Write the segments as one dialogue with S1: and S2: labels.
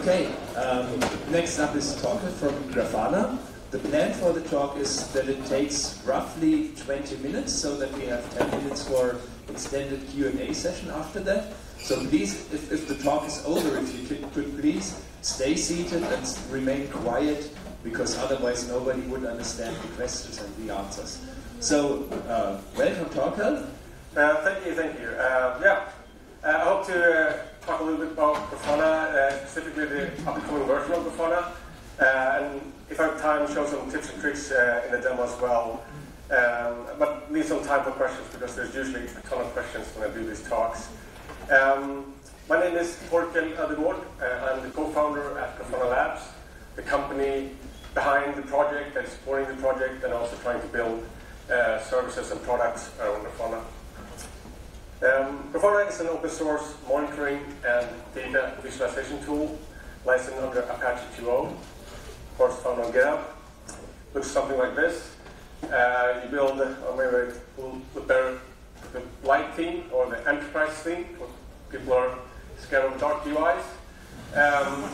S1: Okay, um, next up is Torkel from Grafana. The plan for the talk is that it takes roughly 20 minutes, so that we have 10 minutes for extended Q&A session after that. So please, if, if the talk is over, if you could, could please stay seated and remain quiet, because otherwise nobody would understand the questions and the answers. So, uh, welcome, Torkel.
S2: Uh, thank you, thank you. Uh, yeah, uh, I hope to uh, talk a little bit about Grafana, uh, specifically the upcoming version of Grafana, and if I have time, show some tips and tricks in the demo as well. Um, but leave some time for questions because there's usually a ton of questions when I do these talks. Um, my name is Torkel Ödegaard. I'm the co-founder at Grafana Labs, the company behind the project and supporting the project and also trying to build uh, services and products around Grafana. Um, is an open source monitoring and data visualization tool licensed under Apache 2.0, of found on GitHub. Looks something like this. Uh, you build, or maybe the better, the light theme or the enterprise theme. People are scared of dark UIs. Um,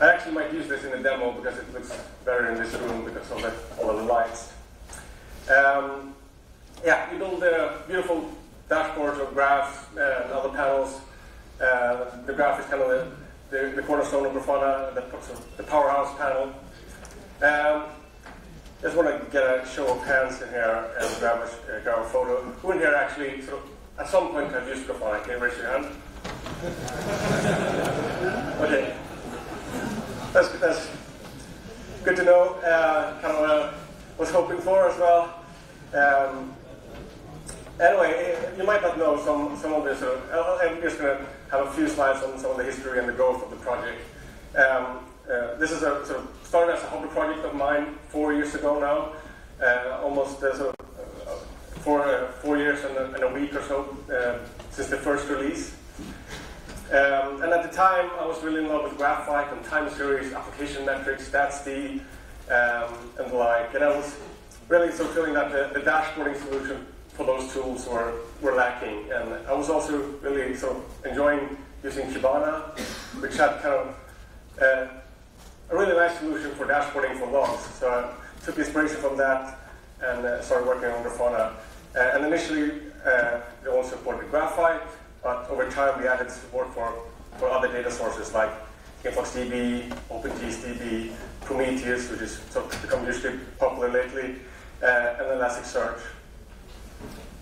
S2: I actually might use this in a demo because it looks better in this room because of the, all of the lights. Um, yeah, you build uh, beautiful dashboards or graphs uh, and other panels. Uh, the graph is kind of the, the, the cornerstone of Grafana, the, the powerhouse panel. Um, just want to get a show of hands in here and grab a, uh, grab a photo. Who in here actually, sort of, at some point, have used Grafana? Can you raise your hand? okay. That's, that's good to know. Uh, kind of what I was hoping for as well. Um, anyway, you might not know some, some of this. I'm just going to have a few slides on some of the history and the growth of the project. Um, uh, this is a sort of started as a hobby project of mine four years ago now, uh, almost uh, sort of, uh, four, uh, four years and a, and a, week or so uh, since the first release. Um, and at the time, I was really in love with Graphite and time series, application metrics, StatsD, um, and the like. And I was really so feeling that the, the dashboarding solution for those tools were, were lacking. And I was also really sort of enjoying using Kibana, which had kind of uh, a really nice solution for dashboarding for logs. So I took inspiration from that and uh, started working on Grafana. Uh, and initially, uh, they only supported Graphite, but over time we added support for, for other data sources like InfluxDB, OpenTSDB, Prometheus, which has sort of become hugely popular lately, uh, and Elasticsearch.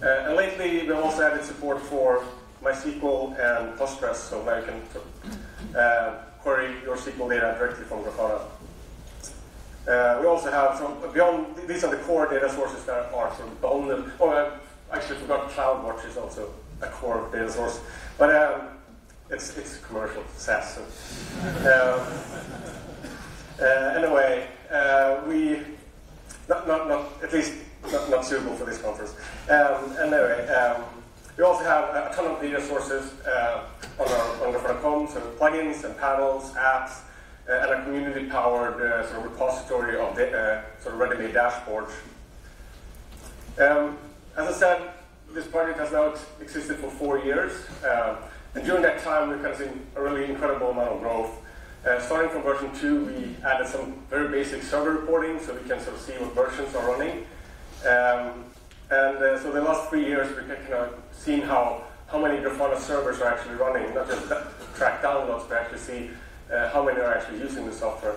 S2: Uh, and lately, we also added support for MySQL and Postgres, so now you can uh, query your SQL data directly from Grafana. Uh, we also have some beyond these are the core data sources that are of bundled. Oh, I actually forgot CloudWatch is also a core data source, but um, it's it's commercial SaaS. So. Um, uh, anyway, uh, we not, not, not at least not, not suitable for this conference. Um, anyway, um, we also have a ton of data sources uh, on our on Grafana.com, so plugins and panels, apps, uh, and a community-powered uh, sort of repository of the, uh, sort of ready-made dashboards. Um, as I said, this project has now existed for four years, um, and during that time, we've kind of seen a really incredible amount of growth. Uh, starting from version 2, we added some very basic server reporting so we can sort of see what versions are running. Um, and uh, so the last three years, we've kind of seen how, how many Grafana servers are actually running, not just track downloads, but actually see uh, how many are actually using the software.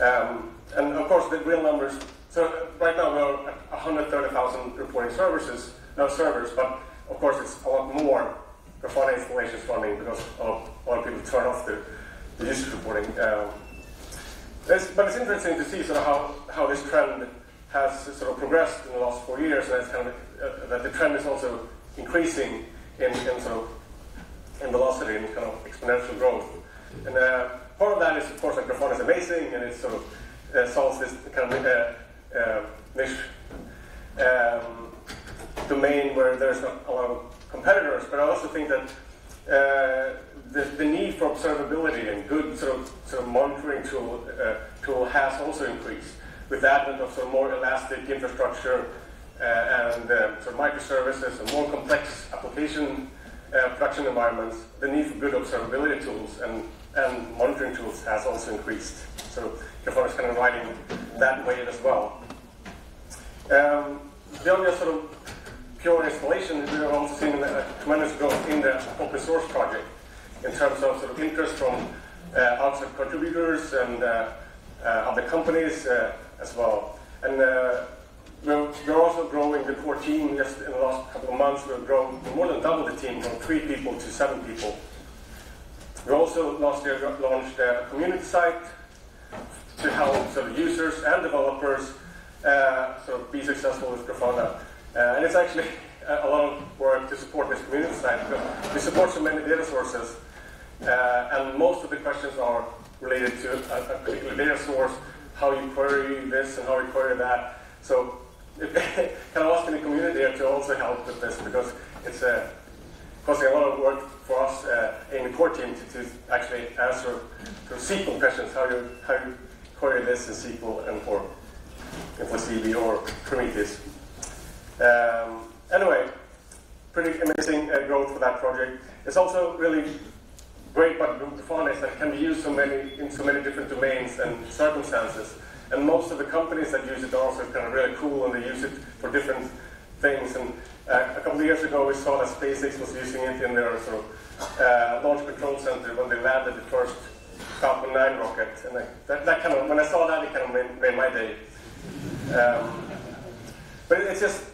S2: Um, and of course, the real numbers, so right now we're at 130,000 reporting services, no servers, but of course it's a lot more Grafana installations running because of a lot of people turn off the the usage reporting. Um, it's, but it's interesting to see sort of how, how this trend has sort of progressed in the last four years, and it's kind of, uh, that the trend is also increasing in, in sort of in velocity and kind of exponential growth. And uh, part of that is, of course, that Grafana is amazing, and it sort of uh, solves this kind of uh, uh, niche um, domain where there's not a lot of competitors. But I also think that uh, the, the, need for observability and good sort of, sort of monitoring tool, tool has also increased with the advent of sort of more elastic infrastructure uh, and uh, sort of microservices and more complex application uh, production environments, the need for good observability tools and, and monitoring tools has also increased. So Grafana is kind of riding that wave as well. Um, beyond just sort of pure installation, we have also seen a tremendous growth in the open source project in terms of sort of interest from uh, outside contributors and uh, uh, other companies as well. And uh, we're, we're, also growing the core team just in the last couple of months. We've grown more than double the team from three people to seven people. We also last year launched a community site to help sort of users and developers uh, sort of be successful with Grafana. Uh, and it's actually a lot of work to support this community site because we support so many data sources. Uh, and most of the questions are related to a, a, particular data source, how you query this and how you query that. So kind of asking the community to also help with this because it's uh, costing a lot of work for us uh, in the core team to, to actually answer to SQL questions, how you, how you query this in SQL and for, and for or Prometheus. Um, anyway, pretty amazing uh, growth for that project. It's also really great about Grafana is that can be used so many, in so many different domains and circumstances. And most of the companies that use it are also kind of really cool and they use it for different things. And uh, a couple of years ago, we saw that SpaceX was using it in their sort of uh, launch control center when they landed the first Falcon 9 rocket. And I, that, that, kind of, when I saw that, it kind of made, made my day. Um, but it's just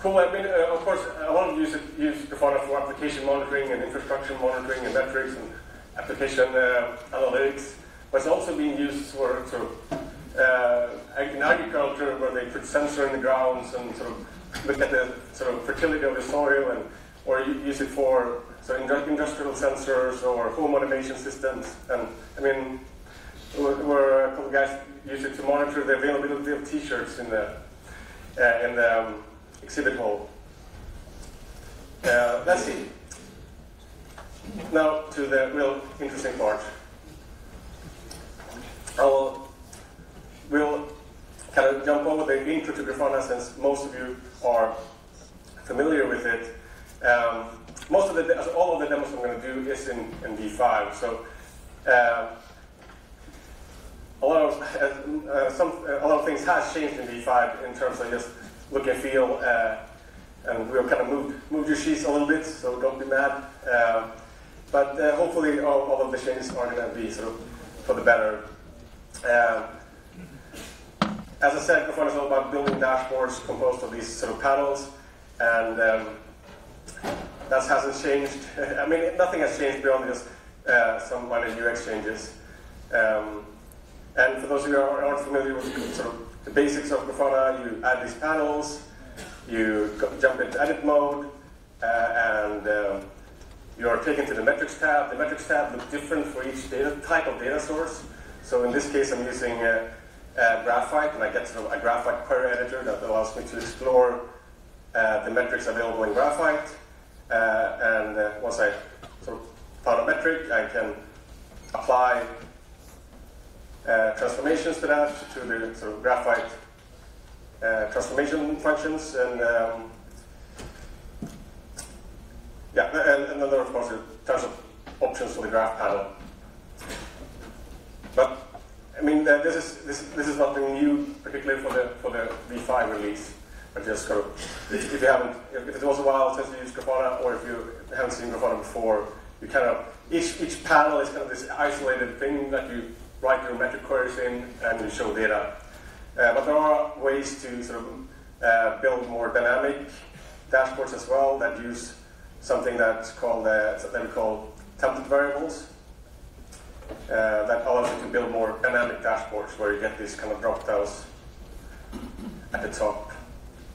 S2: cool. I mean, uh, of course, a lot of use use Grafana for application monitoring and infrastructure monitoring and metrics and application uh, analytics. But it's also being used for sort of uh, in agriculture where they put sensor in the grounds and sort of look at the sort of fertility of the soil and or use it for so industrial sensors or home automation systems. And I mean, where a couple guys use it to monitor the availability of T-shirts in the uh, in the um, exhibit hall. Uh, let's see. Now to the real interesting part. I will we'll kind of jump over the intro to Grafana since most of you are familiar with it. Um, most of the, all of the demos I'm going to do is in, in V5. So uh, a lot of uh, uh, some a lot of things has changed in V5 in terms of just look and feel, uh, and we'll kind of move move your sheets a little bit, so don't be mad. Um, but uh, hopefully, all, all, of the changes are going to be sort of for the better. As I said, Grafana is all about building dashboards composed of these sort of panels, and um, that hasn't changed. I mean, nothing has changed beyond just uh, some minor UX changes. Um, and for those of you who aren't familiar with sort of the basics of Grafana, you add these panels, you jump into edit mode, uh, and um, you're taken to the metrics tab. The metrics tab looks different for each data type of data source. So in this case, I'm using uh, uh, Graphite, and I get sort of a Graphite query editor that allows me to explore uh, the metrics available in Graphite. Uh, and uh, once I sort of found a metric, I can apply uh, transformations to that, to the sort of graphite uh, transformation functions, and um, yeah, and, and, then there are of course tons of options for the graph panel. But I mean, uh, this is this, this is nothing new, particularly for the for the V5 release. But just kind of, if you haven't, if it was a while since you used Grafana, or if you haven't seen Grafana before, you kind of each each panel is kind of this isolated thing that you write your metric queries in and you show data. Uh, but there are ways to sort of uh, build more dynamic dashboards as well that use something that's called uh, that we call template variables. Uh, that allows you to build more dynamic dashboards where you get these kind of drop downs at the top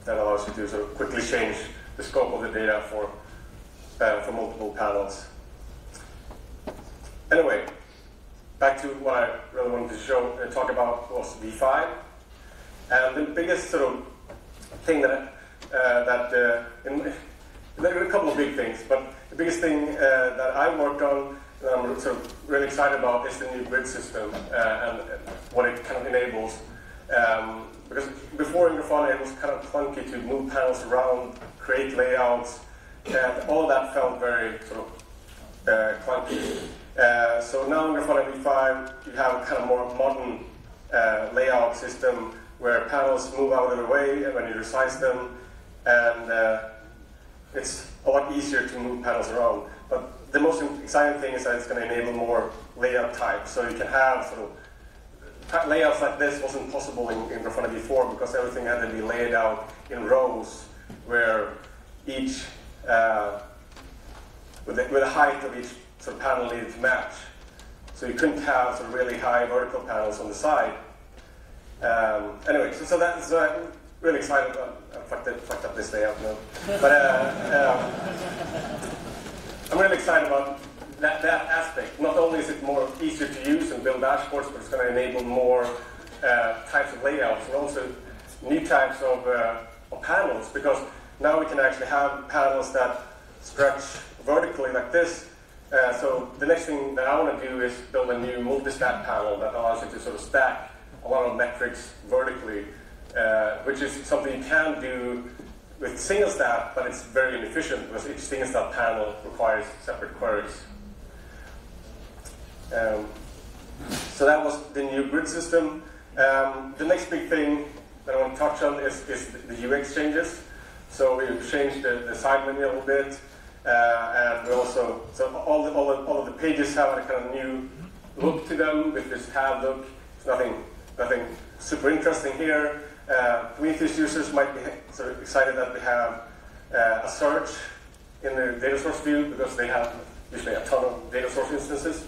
S2: that allows you to sort of quickly change the scope of the data for uh, for multiple panels. Anyway, back to what I really wanted to show, uh, talk about was V5. And the biggest sort of thing that, uh, that uh, in, there a couple of big things, but the biggest thing uh, that I worked on that I'm sort of really excited about is the new grid system uh, and what it kind of enables. Um, because before in Grafana it was kind of clunky to move panels around, create layouts, and all of that felt very sort of uh, clunky. Uh, so now in Grafana V5, you have a kind of more modern uh, layout system where panels move out of the way when you resize them, and uh, it's a lot easier to move panels around. But the most exciting thing is that it's going to enable more layout types, so you can have sort of layouts like this wasn't possible in, in Grafana V4 because everything had to be laid out in rows where each, uh, with, the, with the height of each sort of panel needed to match. So you couldn't have sort of really high vertical panels on the side. Um, anyway, so, so, that, so I'm really excited. About, I fucked, it, fucked up this layout now. But uh, um, I'm really excited about that, that aspect. Not only is it more easier to use and build dashboards, but it's going to enable more uh, types of layouts and also new types of, uh, of panels because now we can actually have panels that stretch vertically like this. Uh, so the next thing that I want to do is build a new multi-stat panel that allows you to sort of stack a lot of metrics vertically, uh, which is something you can do with single stat, but it's very inefficient because each single stat panel requires separate queries. Um, so that was the new grid system. Um, the next big thing that I want to touch on is, is the UX changes. So we've changed the, the side menu a little bit, uh, and we also so all the, all, the, all of the pages have a kind of new look to them with this tab look. It's nothing nothing super interesting here. Uh, Prometheus users might be sort of excited that we have uh, a search in the data source view because they have usually a ton of data source instances.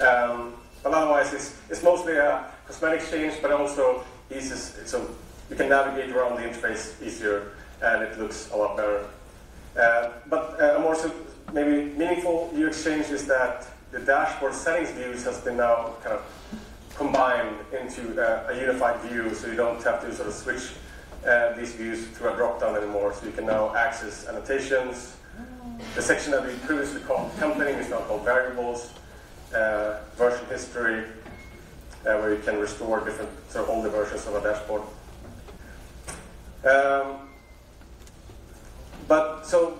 S2: Um, but otherwise, it's, it's mostly a cosmetic change, but also eases, so you can navigate around the interface easier and it looks a lot better. Uh, but uh, a more maybe meaningful view exchange is that the dashboard settings views has been now kind of combined into uh, a unified view, so you don't have to sort of switch uh, these views through a drop-down anymore. So you can now access annotations. The section that we previously called company is now called variables, uh, version history, where you can restore different sort of older versions of a dashboard. Um, but so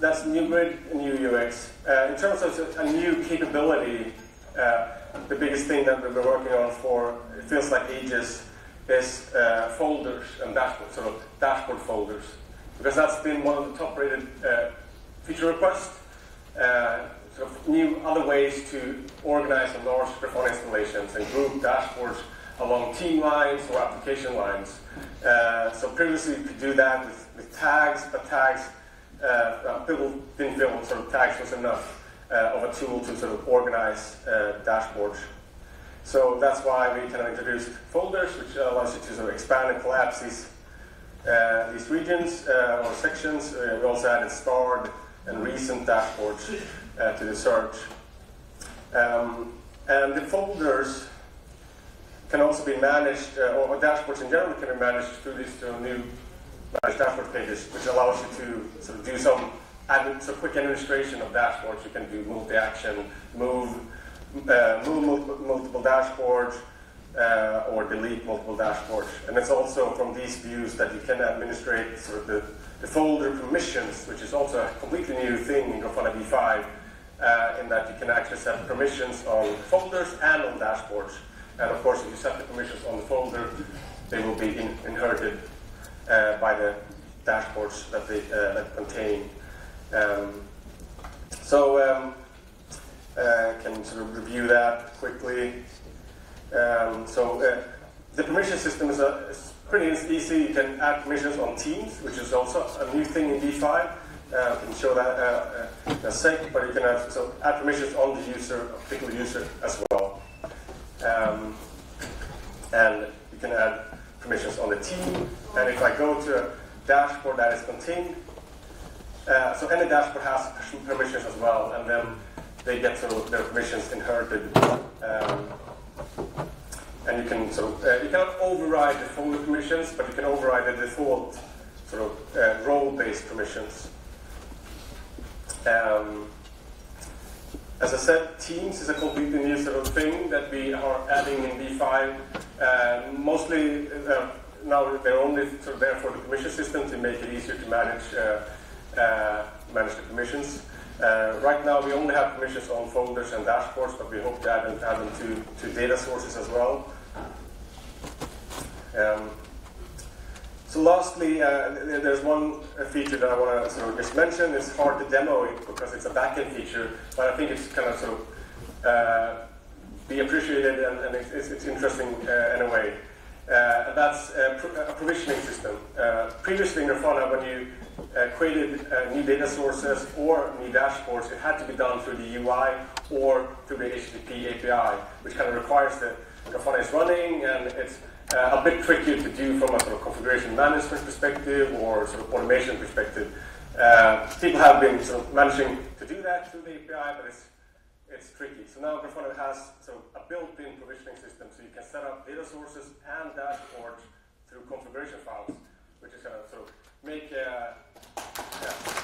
S2: that's new grid new UX. Uh, in terms of a new capability, uh, the biggest thing that we've been working on for it feels like ages is uh, folders and dashboard, sort of dashboard folders, because that's been one of the top-rated uh, feature requests. Uh, sort of new other ways to organize and large Grafana installations and group dashboards along team lines or application lines. Uh, so previously you could do that with, with tags, but tags, uh, people didn't feel sort of tags was enough uh, of a tool to sort of organize uh, dashboards. So that's why we kind of introduced folders, which allows you to sort of expand and collapse these, uh, these regions or sections. we also added starred and recent dashboards to the search. Um, and the folders can also be managed, uh, or dashboards in general can be managed through these new dashboard pages, which allows you to sort of do some so quick administration of dashboards. You can do multi-action, move, uh, move multiple, multiple dashboards, uh, or delete multiple dashboards. And it's also from these views that you can administrate sort of the, the folder permissions, which is also a completely new thing in Grafana V5, uh, in that you can actually set permissions on folders and on dashboards. And of course, if you set the permissions on the folder, they will be in, inherited uh, by the dashboards that they uh, that contain um, so um, uh, can sort of review that quickly. Um, so uh, the permission system is, a, is, pretty easy. You can add permissions on Teams, which is also a new thing in V5. Uh, I can show that uh, uh, in a sec, but you can have, so add permissions on the user, a particular user as well. Um, and you can add permissions on the team. And if I go to a dashboard that is contained uh, so any dashboard has permissions as well, and then they get sort of their permissions inherited. Um, and you can sort of, uh, you cannot override the folder permissions, but you can override the default sort of uh, role-based permissions. Um, as I said, Teams is a completely new sort of thing that we are adding in V5. Uh, mostly uh, now they're only sort of there for the permission system to make it easier to manage uh, uh, manage the permissions. Uh, right now, we only have permissions on folders and dashboards, but we hope to add, them, add them to, to data sources as well. Um, so lastly, uh, there's one feature that I want to sort of just mention. It's hard to demo it because it's a backend feature, but I think it's kind of sort of uh, be appreciated and, and it's, it's, interesting uh, in a way. Uh, and that's a, a, provisioning system. Uh, previously in Grafana, when you uh, created new data sources or new dashboards, it had to be done through the UI or through the HTTP API, which kind of requires that Grafana is running and it's uh, a bit trickier to do from a sort of configuration management perspective or sort of automation perspective. Uh, people have been sort of managing to do that through the API, but it's it's tricky. So now Grafana has sort of a built-in provisioning system, so you can set up data sources and dashboards through configuration files, which is going to sort of make uh, yeah.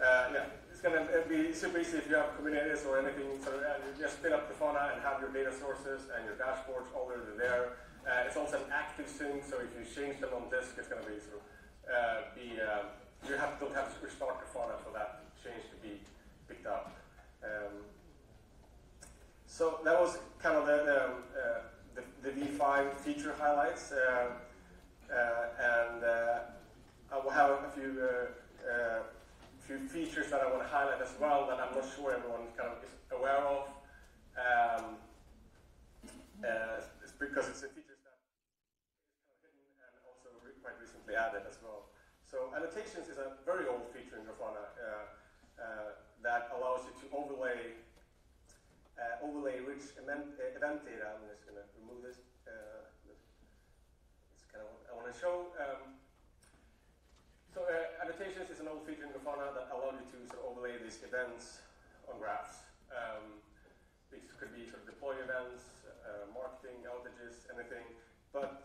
S2: Uh, yeah, it's going to be super easy if you have Kubernetes or anything. So uh, you just spin up Grafana and have your data sources and your dashboards already there. Uh, it's also an active sync, so if you change them on disk, it's going to be sort of uh, be uh, you have, don't have to restart Grafana for that change to be picked up. Um, so that was kind of the, the, uh, the, the V5 feature highlights. And I will have a few, few features that I want to highlight as well that I'm not sure everyone kind of is aware of. Um, it's because it's a feature that is hidden and also quite recently added as well. So annotations is a very old feature in Grafana uh, uh, that allows you to overlay uh, overlay rich event, data. I'm just going to remove this. it's kind of I want to show. Um, so annotations is an old feature in Grafana that allows you to sort of overlay these events on graphs. Um, these could be sort of deploy events, uh, marketing, outages, anything. But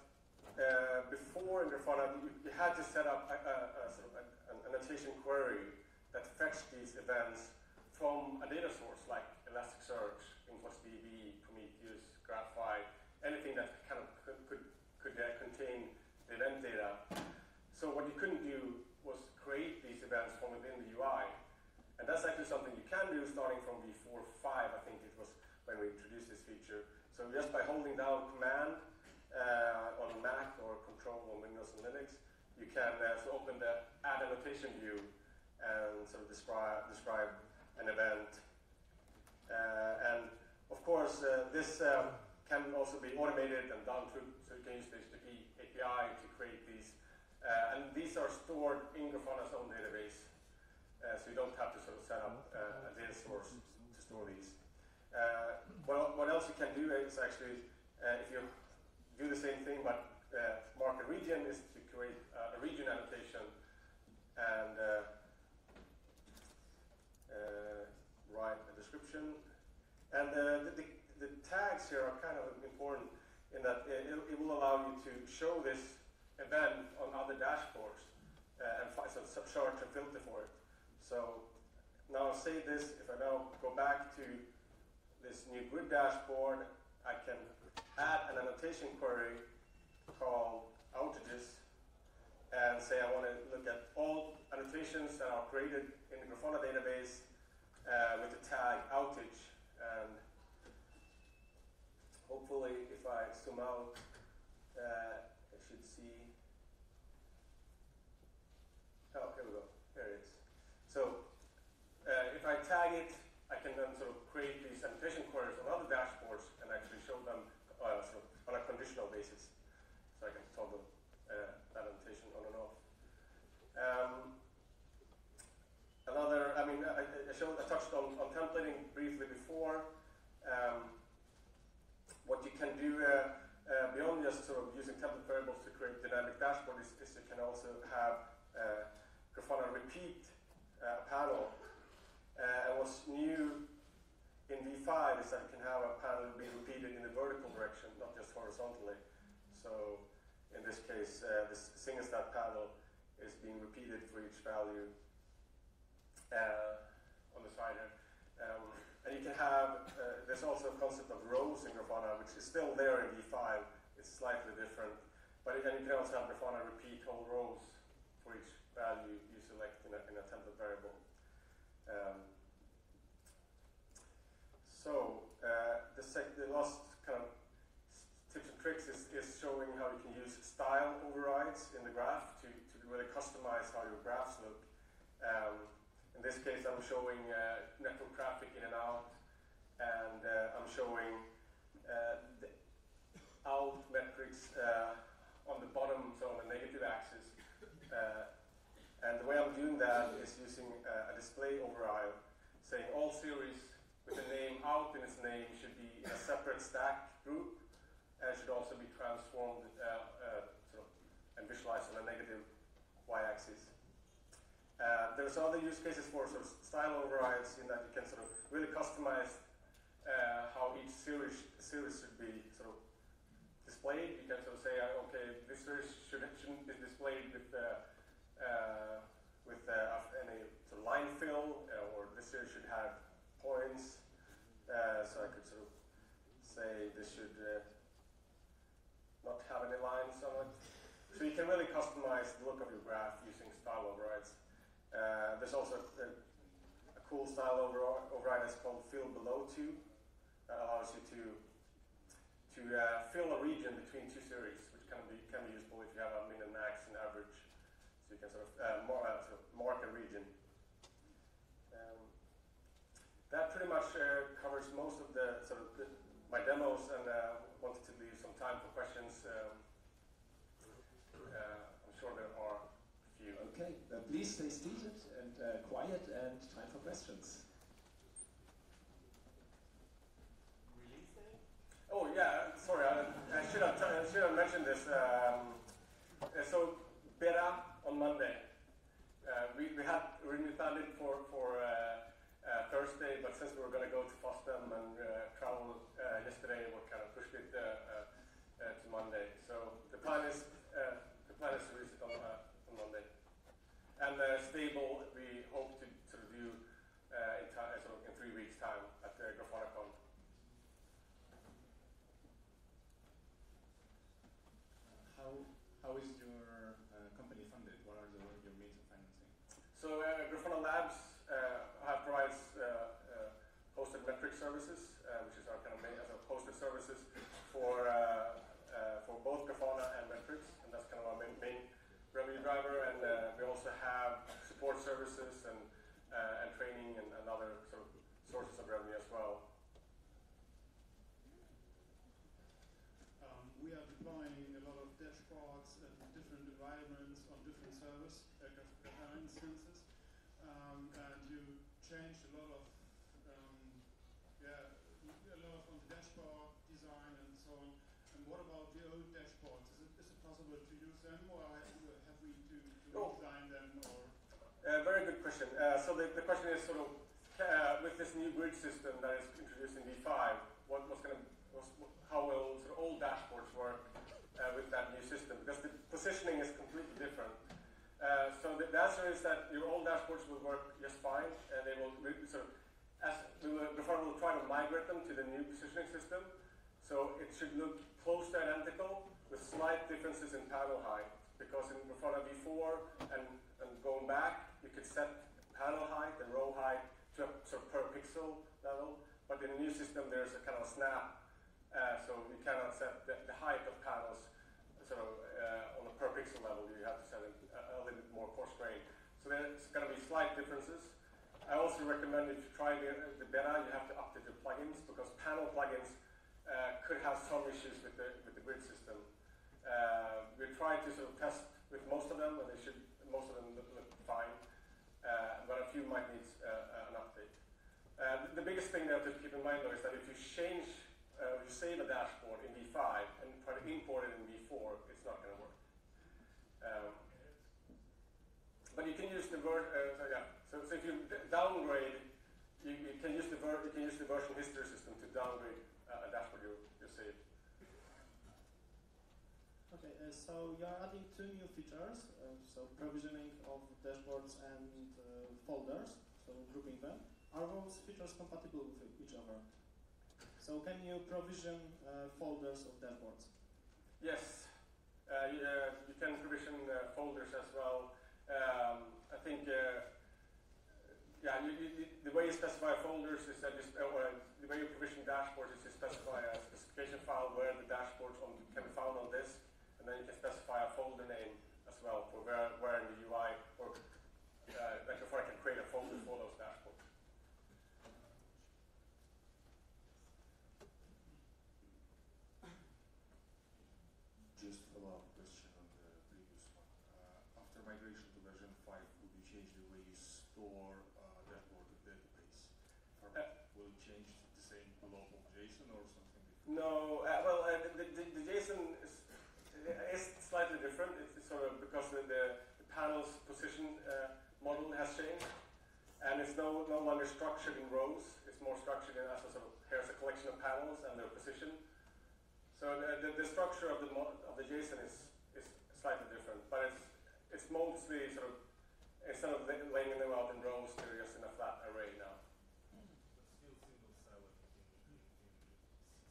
S2: uh, before in Grafana, you, you, had to set up a, a, a sort of an annotation query that fetched these events from a data source like Elasticsearch, InfluxDB, Prometheus, Graphite, anything that kind of could, could, could uh, contain the event data. So what you couldn't do create these events from within the UI. And that's actually something you can do starting from v4.5, I think it was when we introduced this feature. So just by holding down Command uh, on Mac or Control on Windows and Linux, you can uh, so open the Add Annotation view and sort of describe, describe an event. Uh, and of course, uh, this um, can also be automated and done through, so you can use the HTTP API to create these. Uh, and these are stored in Grafana's own database, uh, so you don't have to sort of set up a data source to store these. what, what else you can do is actually, if you do the same thing, but uh, mark a region is to create uh, a region annotation and uh, uh write a description. And uh, the, the, the, tags here are kind of important in that it, it, will allow you to show this event on other dashboards uh, and find some search and filter for it. So now I'll say this, if I now go back to this new grid dashboard, I can add an annotation query called outages and say I want to look at all annotations that are created in the Grafana database uh, with the tag outage. And hopefully, if I zoom out, uh, I should see. Oh, here we go. There it is. So uh, if I tag it, I can then sort of create these annotation queries on other dashboards and actually show them uh, sort of on a conditional basis. So I can toggle uh, that annotation on and off. Um, another, I mean, I, I, showed, I touched on, on templating briefly before. Um, what you can do uh, uh, beyond just sort of using template variables to create dynamic dashboard is, is you can also have uh, Grafana repeat uh, panel. Uh, and what's new in V5 is that you can have a panel be repeated in the vertical direction, not just horizontally. So in this case, uh, this single stat panel is being repeated for each value uh, on the side here. Um, and you can have, uh, there's also a concept of rows in Grafana, which is still there in V5. It's slightly different. but then you can also have Grafana repeat whole rows for each value you select in a, in a template variable. Um, so uh, the, the last kind of tips and tricks is, is showing how you can use style overrides in the graph to really customize how your graphs look. Um, in this case, I'm showing uh, network traffic in and out, and uh, I'm showing uh, the out metrics uh, on the bottom, so on the negative axis. Uh, and the way I'm doing that is using uh, a display override, saying all series with the name out in its name should be in a separate stack group, and should also be transformed sort of, and visualized on a negative y-axis. Uh, there's other use cases for sort of style overrides in that you can sort of really customize uh, how each series series should be sort of displayed. You can sort of say, uh, okay, this series should, shouldn't be displayed with uh, uh, with uh, any sort of line fill, or this series should have points. so I could sort of say this should not have any lines on it. So you can really customize the look of your graph using style overrides. Uh, there's also a, a, cool style override that's called fill below two that allows you to to uh, fill a region between two series, which can be can be useful if you have a min and max and average, so you can sort of, uh, uh, mark a region. Um, that pretty much uh, covers most of the sort of the, my demos, and uh, wanted to leave some time for questions. Um, I'm sure there are
S1: you. Okay, uh, please stay seated and uh, quiet and time for questions.
S2: Oh yeah, sorry, I, I should have I should have mentioned this. Um, uh, so beta on Monday. Uh, we, we had originally planned it for for uh, uh, Thursday, but since we were going to go to FOSDEM and travel yesterday, we kind of pushed it to Monday. So the plan is the plan is to release it on on Monday. And uh, stable, we hope to sort of do uh, in, time, sort of in three weeks' time at the GrafanaCon.
S3: How, how is your uh, company funded? What are the, your means of financing?
S2: So uh, Grafana Labs uh, have provides uh, uh, hosted metric services, uh, which is our kind of main as a hosted services for for both Grafana and metrics, and that's kind of our main, main revenue driver, and uh, we also have support services and, uh, and training and, and, other sort of sources of revenue as well.
S4: Um, we are deploying a lot of dashboards and different environments on different service uh, instances, um, and you changed a lot of um, yeah, a lot of on the dashboard design and so on. And what about the old dashboards? Is it, is it possible to use them, or have we to, to oh.
S2: uh, very good question. Uh, so the, the question is sort of uh, with this new grid system that is introduced in V5, what, going to how will sort of old dashboards work uh, with that new system? Because the positioning is completely different. Uh, so the, the, answer is that your old dashboards will work just fine, and they will sort of as we will, before we'll try to migrate them to the new positioning system. So it should look close to identical with slight differences in panel height. Because in Grafana v4 and, and going back, you could set panel height and row height to a sort of per pixel level. But in the new system, there's a kind of snap. Uh, so you cannot set the, the, height of panels sort of uh, on a per pixel level. You have to set it a, a little bit more coarse grain. So there's going to be slight differences. I also recommend if you try the, the beta, you have to update your plugins because panel plugins uh, could have some issues with the, with the grid system. Uh, we tried to sort of test with most of them, and they should, most of them look, look fine, uh, but a few might need uh, an update. Uh, the, the biggest thing there to keep in mind though is that if you change, uh, if you save a dashboard in V5 and try to import it in V4, it's not going to work. Um, but you can use the so yeah. So, so if you downgrade, you, you can use the ver- you can use the version history system to downgrade uh, dashboard you, you see.
S5: Okay, uh, so you are adding two new features, uh, so provisioning of dashboards and uh, folders, so grouping them. Are those features compatible with each other? So can you provision uh, folders of dashboards?
S2: Yes. Uh, you, you can provision uh, folders as well. Um, I think, yeah, you, you, the way you specify folders is that uh, the way you provision dashboards is to specify a specification file where the dashboards can be found on disk, and then you can specify a folder name as well for where, where in the UI, or uh, like before I can create a folder for those dashboards.
S3: Just follow-up question on the previous one. Uh, after migration to version 5, will you change the way you store uh, dashboard database format? will you change the same to local JSON or something different?
S2: No, uh, well, uh, the, the, the JSON is, slightly different. It's sort of because the, the, the panel's position uh, model has changed, and it's no, no longer structured in rows. It's more structured in as a sort of here's a collection of panels and their position. So the, the, the structure of the mo- of the JSON is is slightly different, but it's it's mostly sort of instead of laying them out in rows, they're just in a flat array now.
S3: But still single cell in, in, in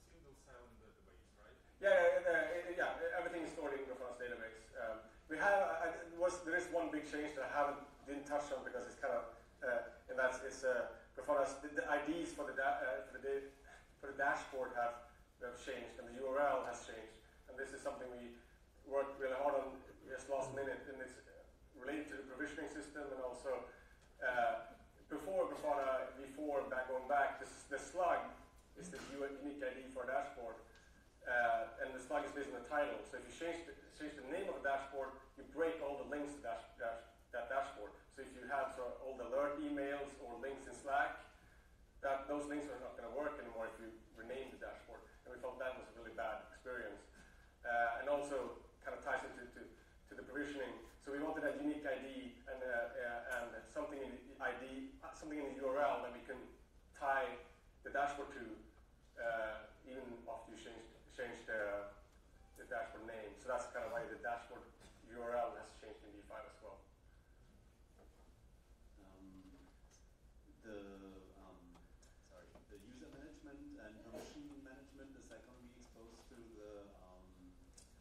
S3: single cell in database, right?
S2: Yeah, yeah, yeah, yeah, everything is stored in Grafana's database. Um, we have, uh, was, there is one big change that I haven't, didn't touch on because it's kind of, uh, and that's, it's uh, Grafana's, the, the IDs for the, da- uh, for, the for the dashboard have, have changed and the URL has changed. And this is something we worked really hard on just last minute and it's related to the provisioning system and also uh, before Grafana v4 back going back, this, the slug is the unique ID for a dashboard. Uh, and the slug is based on the title. So if you change the, change the name of the dashboard, you break all the links to dash, dash, that dashboard. So if you have sort of all the alert emails or links in Slack, that those links are not going to work anymore if you rename the dashboard. And we felt that was a really bad experience. Uh, and also kind of ties into to, to the provisioning. So we wanted a unique ID and, uh, uh, and something in the ID, something in the URL that we can tie the dashboard to, uh, even after you change change the, the dashboard name. So that's kind of why the dashboard URL has changed in V5 as well.
S6: Um, the um, sorry, the user management and permission management is that going to be exposed through the um,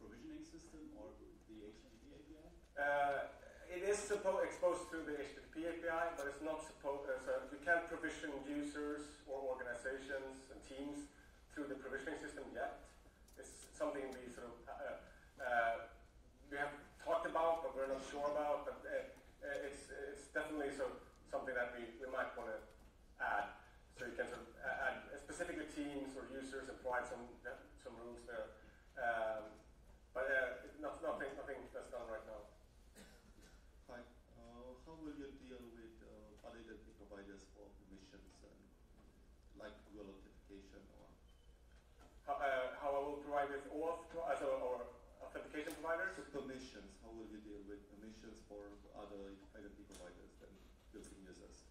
S6: provisioning system or the HTTP API?
S2: Uh, it is exposed through the HTTP API, but it's not supposed. Uh, so you can't provision users or organizations and teams through the provisioning system yet. Something we sort of uh, uh, we have talked about, but we're not sure about. But uh, it's it's definitely so something that we, we might want to add. So you can sort of add specifically teams or users and provide some some rules there. Um, but uh, not, nothing nothing that's done right now.
S6: Hi. Uh, how will you deal with uh, other identity providers for permissions and like Google Authentication or
S2: How, uh, how I will provide with OAuth as or authentication providers.
S6: so permissions? How will you deal with permissions for other identity providers than built-in users?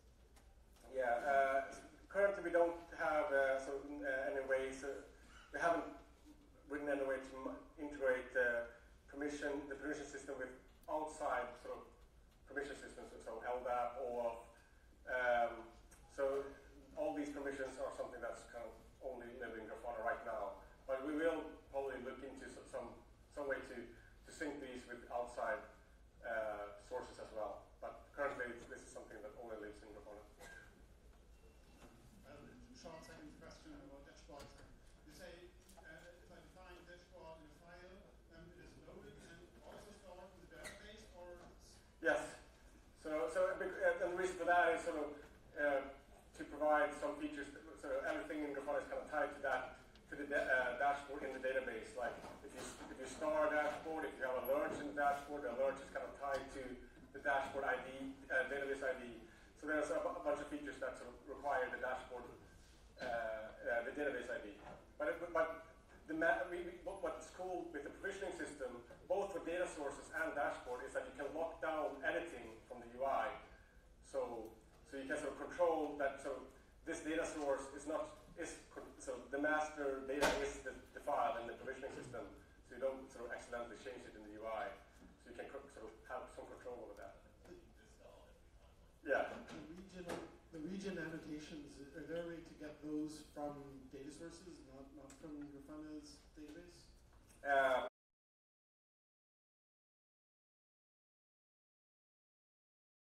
S2: Yeah, uh, currently we don't have uh, so, uh, any ways, uh, we haven't written any way to m- integrate permission, the permission system with outside sort of permission systems, so LDAP, OAuth. Um, so all these permissions are something that's kind of only living in Grafana right now. But we will probably look into some, some way to, to sync these with outside uh, sources as well. But currently this is something that only lives in Grafana.
S4: Um, Sean, second question about dashboards. You say uh, if I define dashboard in a file, um, it is loaded and also stored in the database, or
S2: Yes. So, so uh, and the reason for that is sort of uh, to provide some features. That, so everything in Grafana is kind of tied to that to the uh, dashboard in the database. Like if you if you store a dashboard, if you have alerts in the dashboard, the alert is kind of tied to the dashboard ID, uh, database ID. So there's a, bunch of features that sort of require the dashboard, uh, uh, the database ID. But it, but the ma- we, what's cool with the provisioning system, both for data sources and dashboard, is that you can lock down editing from the UI. So, so you can sort of control that. So this data source is not is so the master data is the, the file in the provisioning system. So you don't sort of accidentally change it in the UI. So you can sort of have some control over that. Yeah.
S5: The regional, the region annotations, are there a way to get those from data sources, not, not from Grafana's database?
S2: Um,